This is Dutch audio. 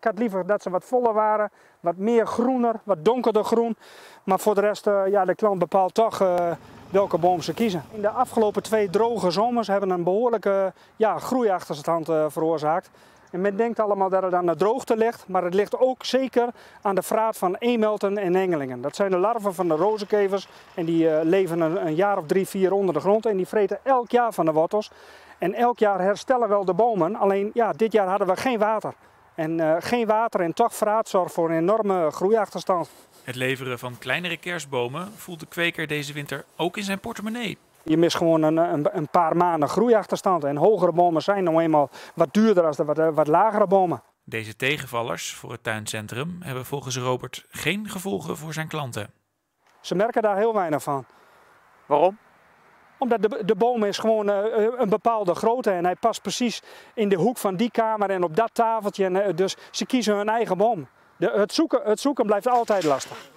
Ik had liever dat ze wat voller waren, wat meer groener, wat donkerder groen. Maar voor de rest, uh, ja, de klant bepaalt toch uh, welke boom ze kiezen. In de afgelopen twee droge zomers hebben een behoorlijke ja, groeiachterstand uh, veroorzaakt. En men denkt allemaal dat het aan de droogte ligt, maar het ligt ook zeker aan de vraat van emelten en engelingen. Dat zijn de larven van de rozenkevers en die leven een, een, jaar of drie, vier onder de grond en die vreten elk jaar van de wortels. En elk jaar herstellen wel de bomen, alleen ja, dit jaar hadden we geen water. En uh, geen water en toch vraat zorgt voor een enorme groeiachterstand. Het leveren van kleinere kerstbomen voelt de kweker deze winter ook in zijn portemonnee. Je mist gewoon een, een, een, paar maanden groeiachterstand. En hogere bomen zijn nou eenmaal wat duurder dan de wat, wat lagere bomen. Deze tegenvallers voor het tuincentrum hebben volgens Robert geen gevolgen voor zijn klanten. Ze merken daar heel weinig van. Waarom? Omdat de, de boom is gewoon uh, een bepaalde grootte en hij past precies in de hoek van die kamer en op dat tafeltje. En, uh, dus ze kiezen hun eigen boom. De, het, zoeken, het zoeken blijft altijd lastig.